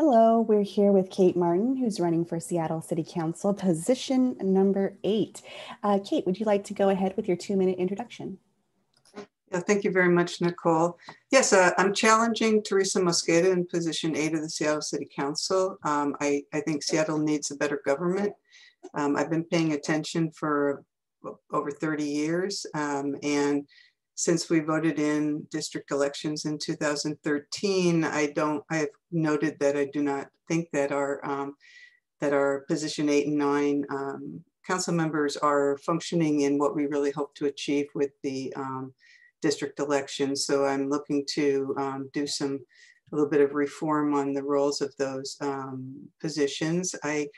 Hello, we're here with Kate Martin, who's running for Seattle City Council, position number eight. Uh, Kate, would you like to go ahead with your two minute introduction? Yeah, thank you very much, Nicole. Yes, uh, I'm challenging Teresa Mosqueda in position eight of the Seattle City Council. Um, I, I think Seattle needs a better government. Um, I've been paying attention for over 30 years um, and since we voted in district elections in 2013, I don't, I have noted that I do not think that our, um, that our position eight and nine um, council members are functioning in what we really hope to achieve with the um, district elections. So I'm looking to um, do some, a little bit of reform on the roles of those um, positions. I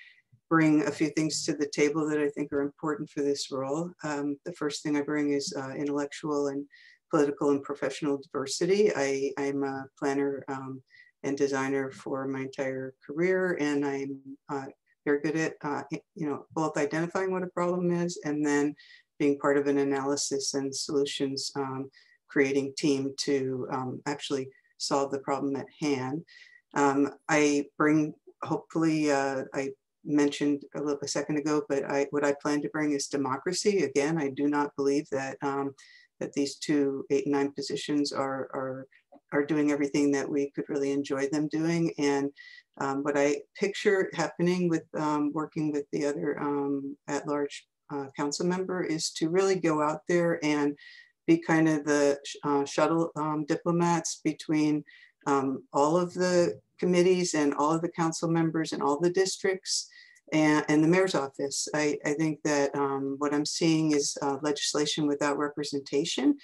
bring a few things to the table that I think are important for this role. Um, the first thing I bring is uh, intellectual and political and professional diversity. I, I'm a planner um, and designer for my entire career, and I'm uh, very good at, uh, you know, both identifying what a problem is and then being part of an analysis and solutions um, creating team to um, actually solve the problem at hand. Um, I bring, hopefully, uh, I mentioned a little a second ago, but I, what I plan to bring is democracy. Again, I do not believe that um, that these two eight and nine positions are are are doing everything that we could really enjoy them doing. And um, what I picture happening with um, working with the other um, at-large uh, council member is to really go out there and be kind of the uh, shuttle um, diplomats between um, all of the committees and all of the council members and all the districts and, and the mayor's office. I, I think that um, what I'm seeing is uh, legislation without representation.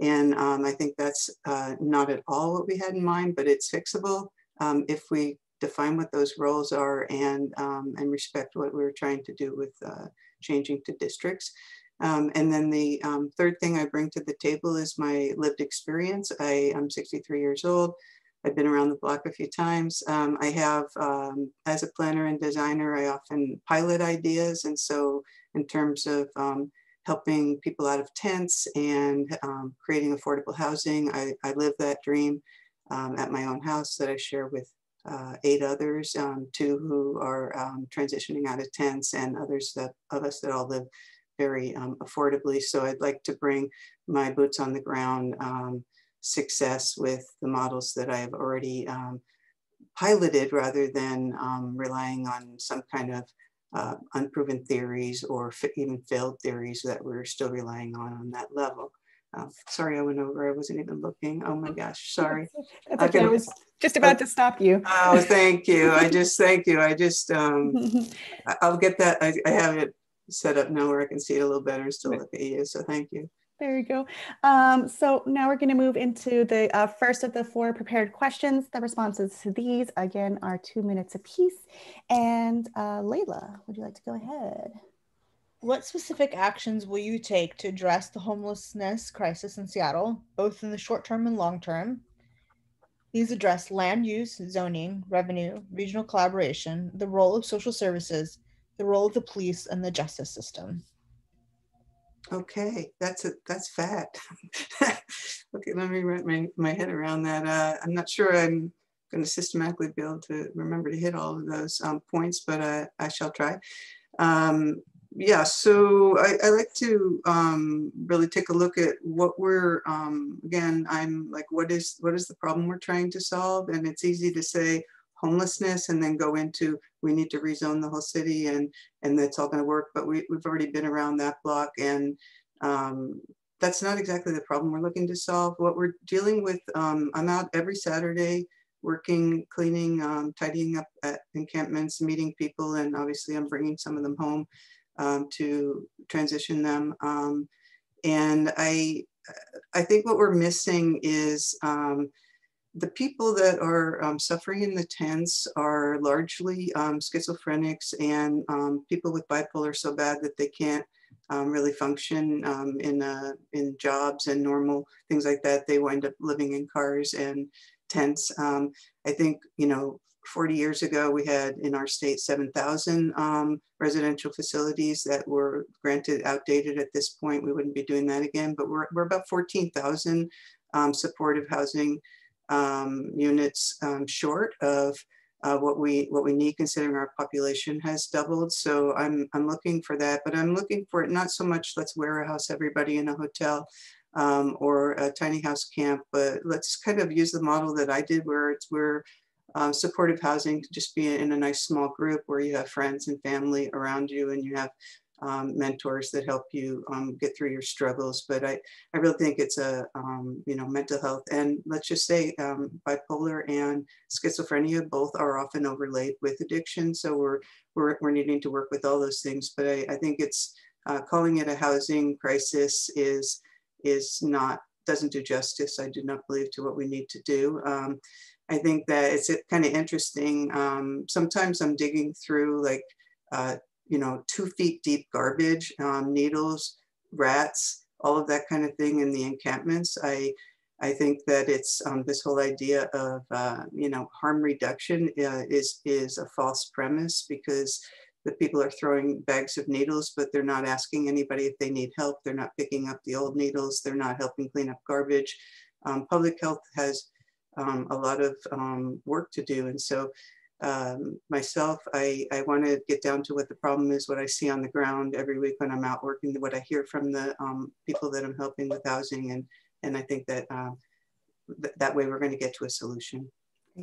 And um, I think that's uh, not at all what we had in mind, but it's fixable um, if we define what those roles are and, um, and respect what we are trying to do with uh, changing to districts. Um, and then the um, third thing I bring to the table is my lived experience. I am 63 years old. I've been around the block a few times. Um, I have, um, as a planner and designer, I often pilot ideas. And so in terms of um, helping people out of tents and um, creating affordable housing, I, I live that dream um, at my own house that I share with uh, eight others, um, two who are transitioning out of tents and others that, of us that all live very affordably. So I'd like to bring my boots on the ground success with the models that I have already um, piloted rather than um, relying on some kind of uh, unproven theories or even failed theories that we're still relying on on that level. Um, sorry, I went over. I wasn't even looking. Oh my gosh, sorry. That's okay. I was just about uh, to stop you. Oh, thank you. I just thank you. I just um, I'll get that. I, I, have it set up now where I can see it a little better and still look at you. So thank you. There you go. Um, so now we're going to move into the uh, first of the four prepared questions. The responses to these, again, are two minutes apiece. And uh, Layla, would you like to go ahead? What specific actions will you take to address the homelessness crisis in Seattle, both in the short term and long term? These address land use, zoning, revenue, regional collaboration, the role of social services, the role of the police, and the justice system. Okay, that's a that's fat. okay, let me wrap my, my head around that. Uh, I'm not sure I'm going to systematically be able to remember to hit all of those um, points, but uh, I shall try. Um, yeah, so I, I like to um, really take a look at what we're, um, again, I'm like, what is what is the problem we're trying to solve? And it's easy to say, homelessness and then go into we need to rezone the whole city and and that's all going to work but we, we've already been around that block and um, that's not exactly the problem we're looking to solve. What we're dealing with um, i'm out every saturday working cleaning um, tidying up at encampments meeting people and obviously i'm bringing some of them home um, to transition them um, and i i think what we're missing is um, the people that are um, suffering in the tents are largely um, schizophrenics and um, people with bipolar so bad that they can't um, really function um, in, uh, in jobs and normal things like that. They wind up living in cars and tents. Um, I think, you know, 40 years ago, we had in our state 7,000 residential facilities that were granted outdated at this point. We wouldn't be doing that again, but we're, we're about 14,000 supportive housing units um, short of uh, what we what we need considering our population has doubled. So I'm I'm looking for that, but I'm looking for it not so much let's warehouse everybody in a hotel um, or a tiny house camp, but let's kind of use the model that I did where it's where um, supportive housing just be in a nice small group where you have friends and family around you and you have um, mentors that help you um, get through your struggles. But I, I really think it's a, um, you know, mental health and let's just say um, bipolar and schizophrenia both are often overlaid with addiction. So we're, we're, we're needing to work with all those things. But I, I think it's uh, calling it a housing crisis is, is not, doesn't do justice. I do not believe to what we need to do. Um, I think that it's kind of interesting. Um, sometimes I'm digging through like uh, you know, two feet deep garbage, um, needles, rats, all of that kind of thing in the encampments. I, I think that it's um, this whole idea of, uh, you know, harm reduction uh, is, is a false premise because the people are throwing bags of needles, but they're not asking anybody if they need help. They're not picking up the old needles. They're not helping clean up garbage. Um, public health has um, a lot of um, work to do. And so um, myself, I, I want to get down to what the problem is, what I see on the ground every week when I'm out working, what I hear from the um, people that I'm helping with housing. And, and I think that uh, th that way we're going to get to a solution.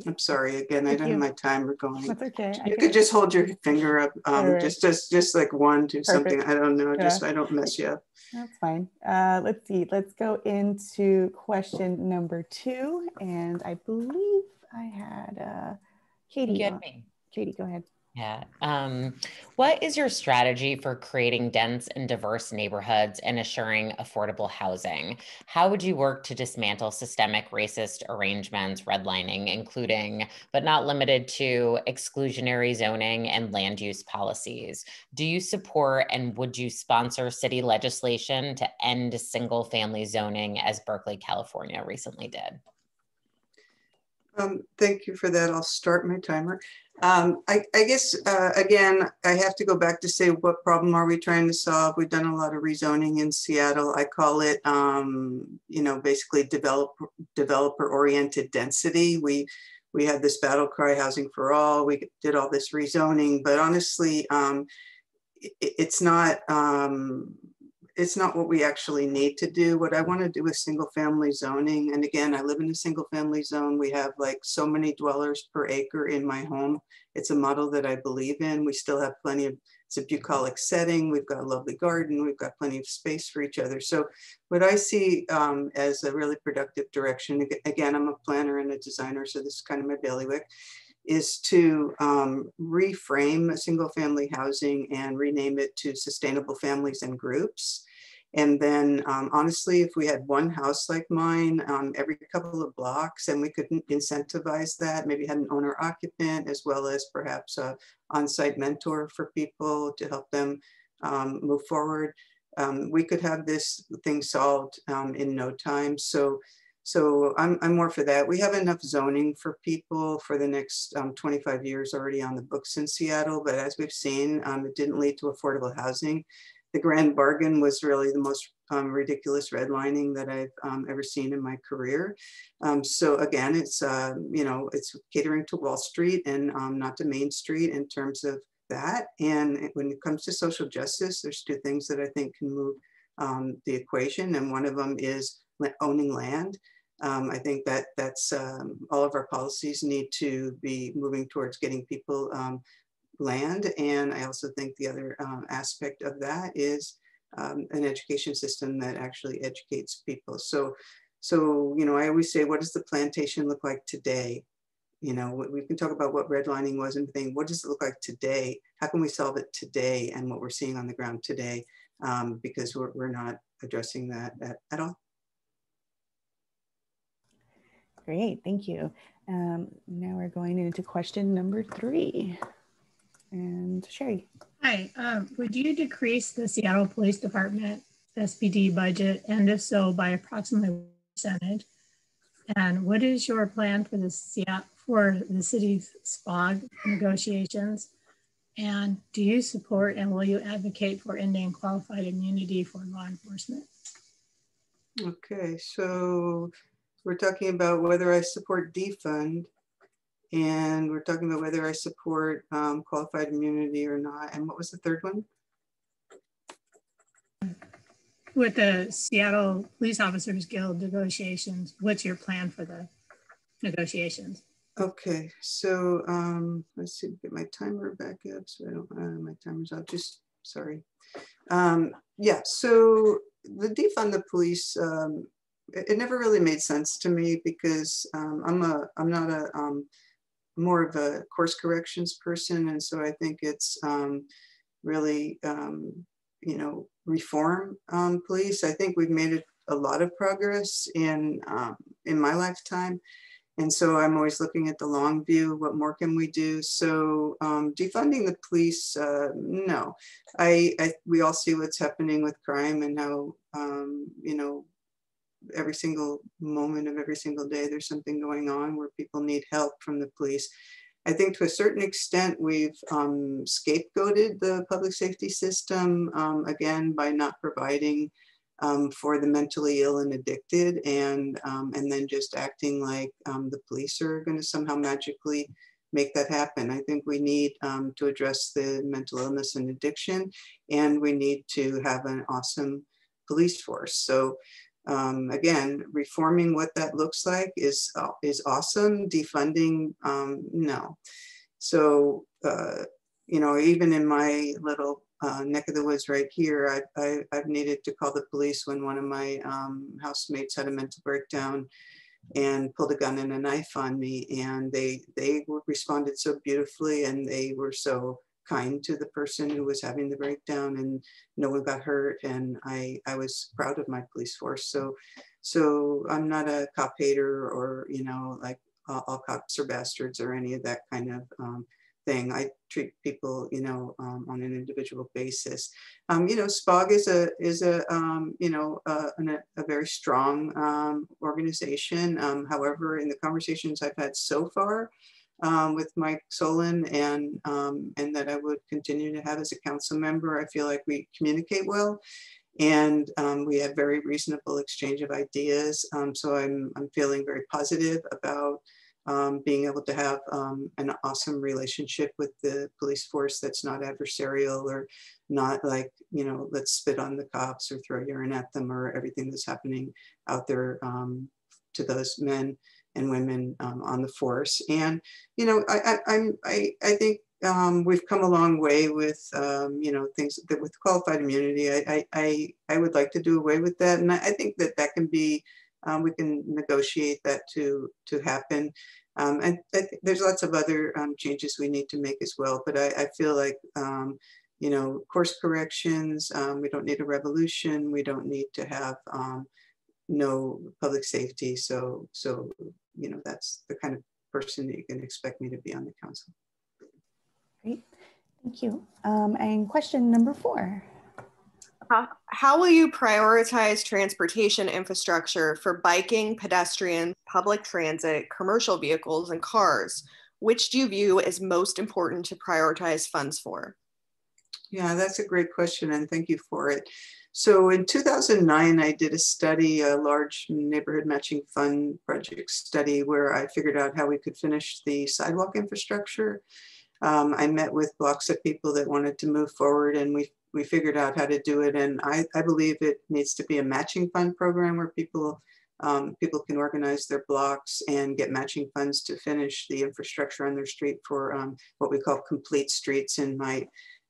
I'm sorry again. Thank I don't you. have my timer going. That's okay. You could just hold your finger up, um, right. just just just like one to something. I don't know. Yeah. Just I don't mess you up. That's fine. Uh, let's see. Let's go into question number two, and I believe I had. Uh, Katie, Get me. Katie, go ahead. Yeah. Um, what is your strategy for creating dense and diverse neighborhoods and assuring affordable housing? How would you work to dismantle systemic racist arrangements, redlining, including but not limited to exclusionary zoning and land use policies? Do you support and would you sponsor city legislation to end single family zoning as Berkeley, California recently did? Um, thank you for that. I'll start my timer. Um, I, I, guess, uh, again, I have to go back to say what problem are we trying to solve? We've done a lot of rezoning in Seattle. I call it, um, you know, basically develop, developer-oriented density. We, we had this battle cry, housing for all. We did all this rezoning, but honestly, um, it, it's not, um, it's not what we actually need to do. What I want to do is single family zoning. And again, I live in a single family zone. We have like so many dwellers per acre in my home. It's a model that I believe in. We still have plenty of, it's a bucolic setting. We've got a lovely garden. We've got plenty of space for each other. So what I see um, as a really productive direction, again, I'm a planner and a designer, so this is kind of my bailiwick, is to um, reframe single family housing and rename it to sustainable families and groups. And then um, honestly, if we had one house like mine um, every couple of blocks and we could incentivize that, maybe had an owner occupant as well as perhaps a on-site mentor for people to help them um, move forward, um, we could have this thing solved um, in no time. So so I'm, I'm more for that. We have enough zoning for people for the next um, 25 years already on the books in Seattle, but as we've seen, um, it didn't lead to affordable housing. The grand bargain was really the most um, ridiculous redlining that I've um, ever seen in my career. Um, so again, it's, uh, you know, it's catering to Wall Street and um, not to Main Street in terms of that. And when it comes to social justice, there's two things that I think can move the equation. And one of them is owning land. Um, I think that that's um, all of our policies need to be moving towards getting people um, land. And I also think the other um, aspect of that is um, an education system that actually educates people. So, so, you know, I always say, what does the plantation look like today? You know, we can talk about what redlining was and think, what does it look like today? How can we solve it today and what we're seeing on the ground today? Um, because we're, we're not addressing that at, at all. Great, thank you. Um, now we're going into question number three. And Sherry. Hi, um, would you decrease the Seattle Police Department SPD budget? And if so, by approximately percentage? And what is your plan for the Seattle, for the city's SPOG negotiations? And do you support and will you advocate for ending qualified immunity for law enforcement? Okay, so we're talking about whether I support defund and we're talking about whether I support um, qualified immunity or not. And what was the third one? With the Seattle Police Officers Guild negotiations, what's your plan for the negotiations? Okay, so um, let's see, get my timer back up. So I don't, uh, my timer's out. Just sorry. Um, yeah, so the defund the police, um, it, never really made sense to me because um, I'm a, I'm not a, um, more of a course corrections person, and so I think it's um, really, um, you know, reform um, police. I think we've made a lot of progress in um, in my lifetime, and so I'm always looking at the long view. What more can we do? So um, defunding the police, uh, no. I, I, we all see what's happening with crime and how um, you know every single moment of every single day there's something going on where people need help from the police. I think to a certain extent we've um, scapegoated the public safety system um, again by not providing um, for the mentally ill and addicted and, um, and then just acting like um, the police are gonna somehow magically make that happen. I think we need um, to address the mental illness and addiction and we need to have an awesome police force. So um, again, reforming what that looks like is, uh, is awesome. Defunding, um, no. So, uh, you know, even in my little uh, neck of the woods right here, I, have needed to call the police when one of my um, housemates had a mental breakdown and pulled a gun and a knife on me. And they, they responded so beautifully and they were so kind to the person who was having the breakdown and no one got hurt and I, I was proud of my police force. So, so I'm not a cop hater or, you know, like uh, all cops are bastards or any of that kind of um, thing. I treat people, you know, um, on an individual basis. Um, you know, SPOG is a is a um, you know an, a very strong um, organization. Um, however, in the conversations I've had so far, um, with Mike Solan and, um, and that I would continue to have as a council member. I feel like we communicate well and um, we have very reasonable exchange of ideas. Um, so I'm, I'm feeling very positive about um, being able to have um, an awesome relationship with the police force that's not adversarial or not like, you know, let's spit on the cops or throw urine at them or everything that's happening out there to those men and women um, on the force. And, you know, I, I, I, I think um, we've come a long way with, um, you know, things that with qualified immunity. I, I, I would like to do away with that. And I, I think that that can be, um, we can negotiate that to, to happen. Um, and there's lots of other um, changes we need to make as well. But I, I feel like, you know, course corrections, we don't need a revolution. We don't need to have, no public safety. So, so you know, that's the kind of person that you can expect me to be on the council. Great, thank you. Um, and question number four. Uh, how will you prioritize transportation infrastructure for biking, pedestrians, public transit, commercial vehicles, and cars? Which do you view as most important to prioritize funds for? Yeah, that's a great question, and thank you for it. So in 2009, I did a study, a large neighborhood matching fund project study where I figured out how we could finish the sidewalk infrastructure. Um, I met with blocks of people that wanted to move forward and we, we figured out how to do it. And I, I believe it needs to be a matching fund program where people um, people can organize their blocks and get matching funds to finish the infrastructure on their street for um, what we call complete streets in my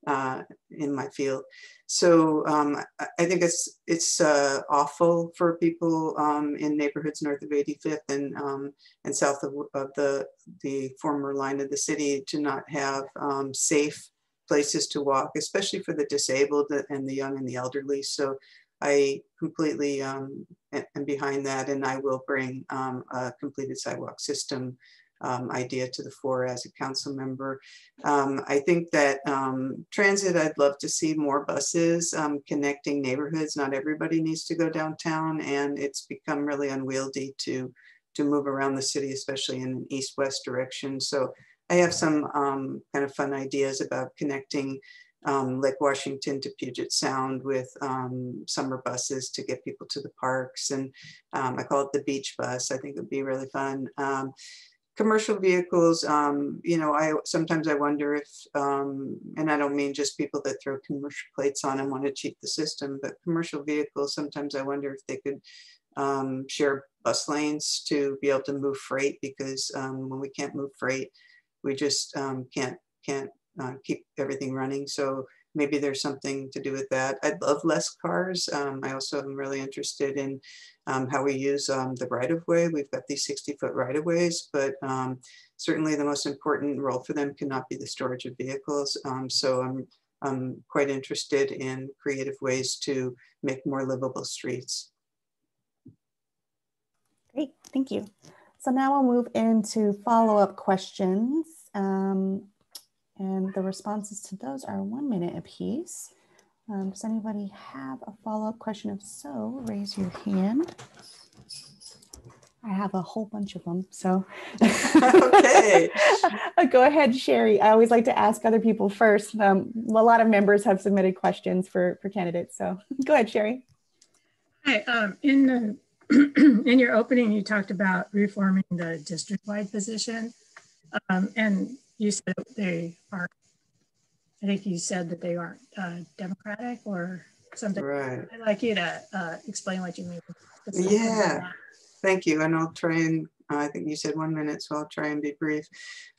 uh, in my field. So um, I think it's it's uh, awful for people um, in neighborhoods north of 85th and um, and south of, of, the the former line of the city to not have um, safe places to walk, especially for the disabled and the young and the elderly. So I completely um, am behind that, and I will bring um, a completed sidewalk system um, idea to the fore as a council member. Um, I think that um, transit, I'd love to see more buses um, connecting neighborhoods. Not everybody needs to go downtown and it's become really unwieldy to, to move around the city, especially in an east-west direction. So I have some um, kind of fun ideas about connecting um, Lake Washington to Puget Sound with um, summer buses to get people to the parks. And I call it the beach bus. I think it would be really fun. Commercial vehicles, um, you know, I sometimes I wonder if, um, and I don't mean just people that throw commercial plates on and want to cheat the system, but commercial vehicles, sometimes I wonder if they could um, share bus lanes to be able to move freight because um, when we can't move freight, we just um, can't can't uh, keep everything running. So maybe there's something to do with that. I'd love less cars. Um, I also am really interested in um, how we use um, the right of way. We've got these 60 foot right of ways, but um, certainly the most important role for them cannot be the storage of vehicles. Um, so I'm, I'm quite interested in creative ways to make more livable streets. Great, thank you. So now we'll move into follow-up questions. Um, and the responses to those are one minute apiece. Um, does anybody have a follow-up question? If so, raise your hand. I have a whole bunch of them, so. okay. Go ahead, Sherry. I always like to ask other people first. Um, a lot of members have submitted questions for, for candidates, so go ahead, Sherry. Hi, um, in the in your opening, you talked about reforming the district-wide position, um, and you said they are I think you said that they aren't uh, democratic or something. Right. I'd like you to uh, explain what you mean. Yeah. Thank you. And I'll try and uh, I think you said one minute, so I'll try and be brief.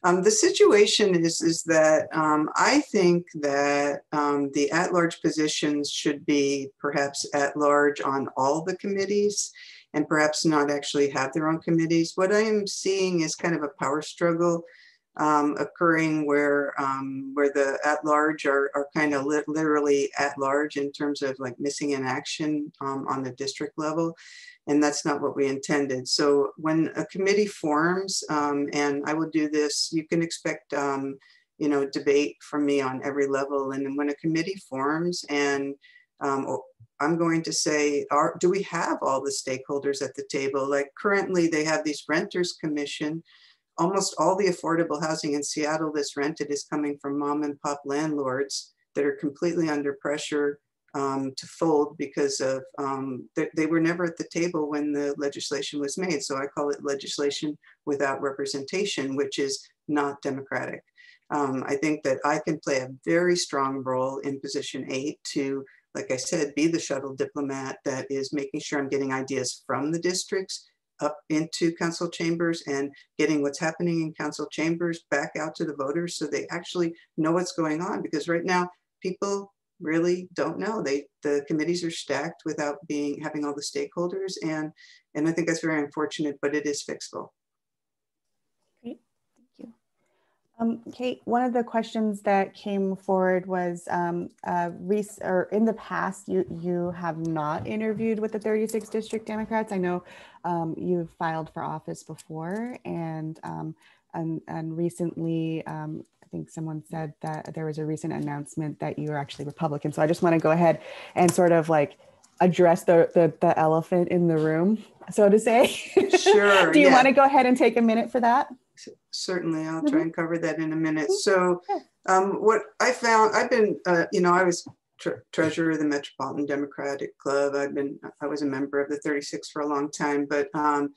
Um, the situation is, is that um, I think that um, the at-large positions should be perhaps at-large on all the committees and perhaps not actually have their own committees. What I am seeing is kind of a power struggle um, occurring where um, where the at large are, are kind of li literally at large in terms of like missing in action um, on the district level. And that's not what we intended. So when a committee forms, um, and I will do this, you can expect um, you know, debate from me on every level. And when a committee forms and um, I'm going to say, are, do we have all the stakeholders at the table? Like currently they have these renters commission, almost all the affordable housing in Seattle that's rented is coming from mom and pop landlords that are completely under pressure um, to fold because of um, they, they, were never at the table when the legislation was made. So I call it legislation without representation, which is not democratic. Um, I think that I can play a very strong role in position eight to, like I said, be the shuttle diplomat that is making sure I'm getting ideas from the districts up into council chambers and getting what's happening in council chambers back out to the voters so they actually know what's going on because right now people really don't know. They the committees are stacked without being having all the stakeholders and and i think that's very unfortunate but it is fixable Um, Kate, one of the questions that came forward was, um, uh, or in the past, you you have not interviewed with the 36 district Democrats. I know um, you've filed for office before, and um, and, and recently, um, I think someone said that there was a recent announcement that you are actually Republican. So I just want to go ahead and sort of like address the, the, the elephant in the room, so to say. Sure. Do you yeah. want to go ahead and take a minute for that? Certainly i'll try and cover that in a minute so um, what i found i've been uh, you know i was tre treasurer of the metropolitan democratic club i've been i was a member of the 36 for a long time but um,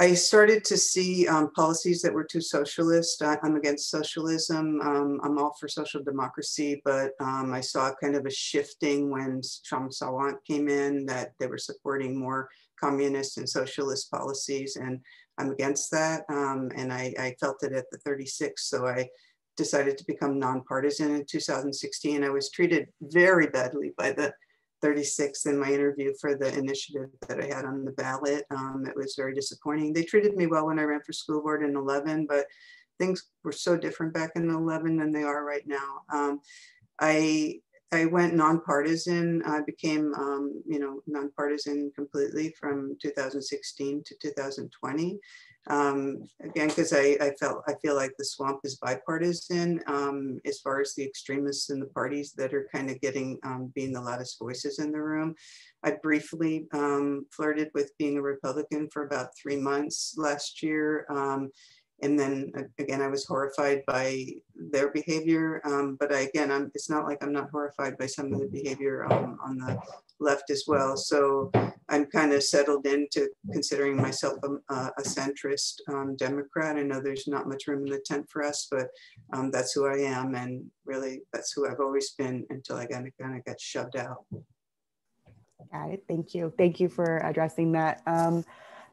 I started to see um, policies that were too socialist. I, am against socialism. Um, I'm all for social democracy, but um, I saw kind of a shifting when Kshama Sawant came in that they were supporting more communist and socialist policies. And I'm against that. Um, and I, I, felt it at the 36. So I decided to become nonpartisan in 2016. I was treated very badly by the 36 in my interview for the initiative that I had on the ballot. Um, it was very disappointing. They treated me well when I ran for school board in 11, but things were so different back in 11 than they are right now. Um, I I went nonpartisan. I became, um, you know, nonpartisan completely from 2016 to 2020. Um, again, because I, I, felt I feel like the swamp is bipartisan um, as far as the extremists in the parties that are kind of getting um, being the loudest voices in the room. I briefly um, flirted with being a Republican for about three months last year. Um, and then again, I was horrified by their behavior. Um, but I, again, I'm, it's not like I'm not horrified by some of the behavior um, on the left as well. So I'm kind of settled into considering myself a, a centrist um, Democrat. I know there's not much room in the tent for us, but um, that's who I am. And really, that's who I've always been until I kind of, kind of got shoved out. Got it. Thank you. Thank you for addressing that.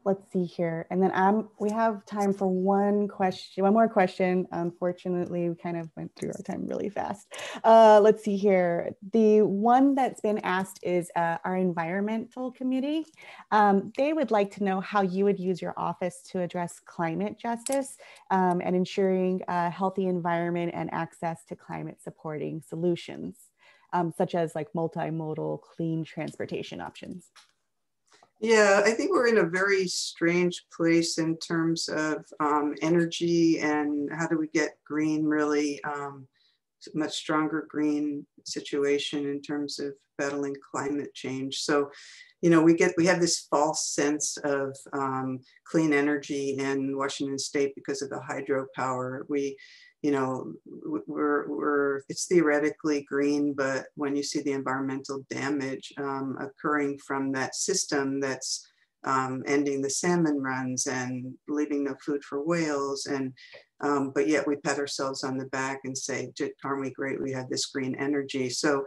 Let's see here. And then um, we have time for one question, one more question. Unfortunately, we kind of went through our time really fast. Uh, let's see here. The one that's been asked is uh, our environmental committee. Um, they would like to know how you would use your office to address climate justice um, and ensuring a healthy environment and access to climate supporting solutions. Um, such as like multimodal clean transportation options. Yeah, I think we're in a very strange place in terms of um, energy and how do we get green really um, much stronger green situation in terms of battling climate change. So, you know, we get we have this false sense of um, clean energy in Washington State because of the hydropower. We you know, we're, we're, it's theoretically green, but when you see the environmental damage um, occurring from that system that's um, ending the salmon runs and leaving no food for whales. And, um, but yet we pat ourselves on the back and say, aren't we great? We have this green energy. So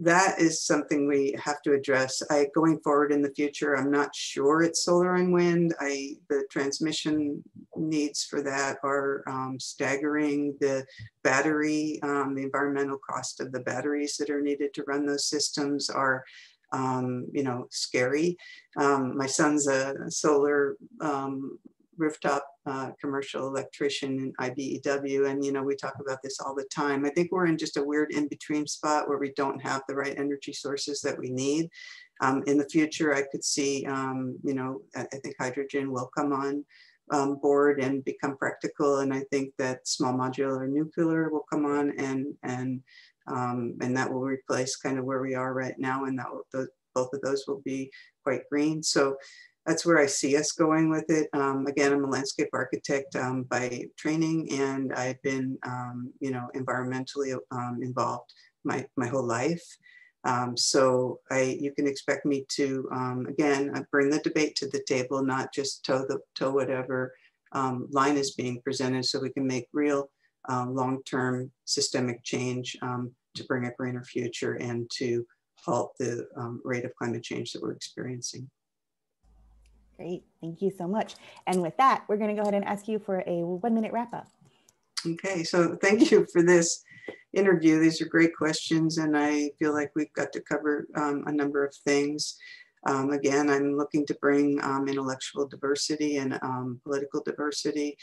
that is something we have to address. I, going forward in the future, I'm not sure it's solar and wind. I, the transmission needs for that are um, staggering. The battery, um, the environmental cost of the batteries that are needed to run those systems are um, you know, scary. Um, my son's a solar um, rooftop uh, commercial electrician in IBEW. And, you know, we talk about this all the time. I think we're in just a weird in-between spot where we don't have the right energy sources that we need. Um, in the future, I could see, um, you know, I, think hydrogen will come on um, board and become practical. And I think that small modular nuclear will come on and, and, um, and that will replace kind of where we are right now. And that will, both of those will be quite green. So that's where I see us going with it. Um, again, I'm a landscape architect um, by training, and I've been, um, you know, environmentally um, involved my, my whole life. Um, so I, you can expect me to, um, again, uh, bring the debate to the table, not just toe, the, toe whatever line is being presented so we can make real long-term systemic change to bring a greener future and to halt the rate of climate change that we're experiencing. Great, thank you so much. And with that, we're gonna go ahead and ask you for a one minute wrap up. Okay, so thank you for this interview. These are great questions and I feel like we've got to cover um, a number of things. Um, again, I'm looking to bring um, intellectual diversity and um, political diversity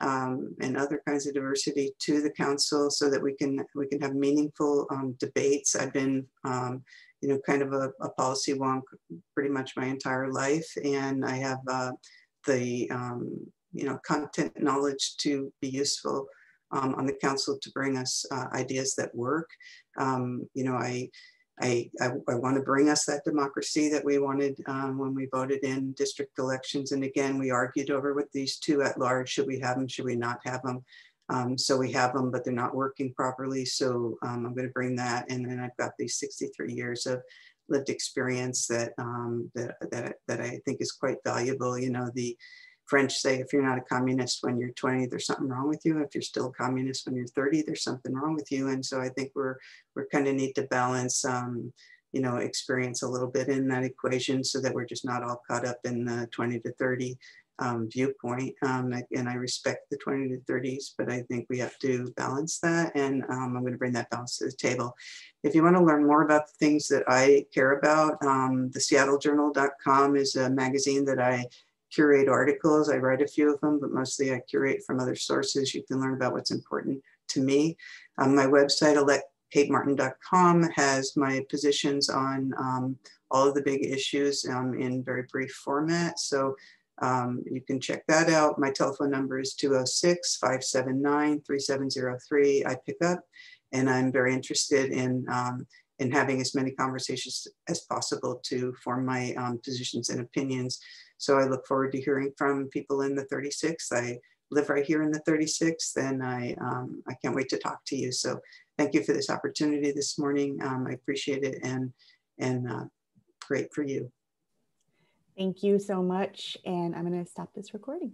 um, and other kinds of diversity to the council so that we can we can have meaningful um, debates. I've been you know, kind of a, a, policy wonk pretty much my entire life. And I have uh, the, um, you know, content knowledge to be useful um, on the council to bring us uh, ideas that work. Um, you know, I, I, I, I want to bring us that democracy that we wanted um, when we voted in district elections. And again, we argued over with these two at large, should we have them, should we not have them? Um, so we have them, but they're not working properly. So um, I'm going to bring that. And then I've got these 63 years of lived experience that, um, that, that, that I think is quite valuable. You know, the French say, if you're not a communist when you're 20, there's something wrong with you. If you're still a communist when you're 30, there's something wrong with you. And so I think we're, we're kind of need to balance, um, you know, experience a little bit in that equation so that we're just not all caught up in the 20 to 30 um, viewpoint. Um, and I respect the 20 to 30s, but I think we have to balance that. And um, I'm going to bring that balance to the table. If you want to learn more about the things that I care about, um, the seattlejournal.com is a magazine that I curate articles. I write a few of them, but mostly I curate from other sources. You can learn about what's important to me. Um, my website, electkatemartin.com, has my positions on um, all of the big issues in very brief format. So um, you can check that out. My telephone number is 206 579 3703. I pick up, and I'm very interested in, um, in having as many conversations as possible to form my um, positions and opinions. So I look forward to hearing from people in the 36th. I live right here in the 36th, and I, um, I can't wait to talk to you. So thank you for this opportunity this morning. Um, I appreciate it, and, and uh, great for you. Thank you so much. And I'm going to stop this recording.